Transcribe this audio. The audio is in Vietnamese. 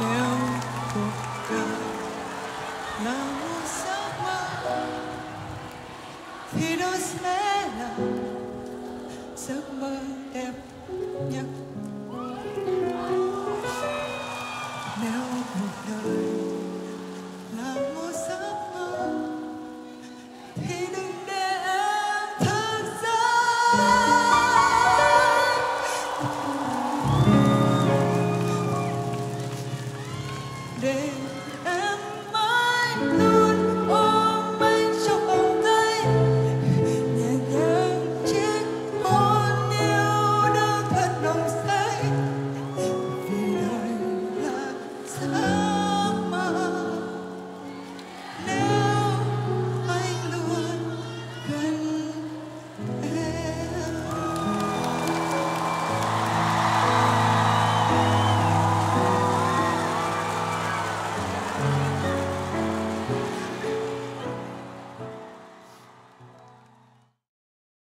nếu cuộc đời là một giấc mơ thì đó sẽ là giấc mơ đẹp nhất nếu cuộc đời là một giấc mơ thì đó day.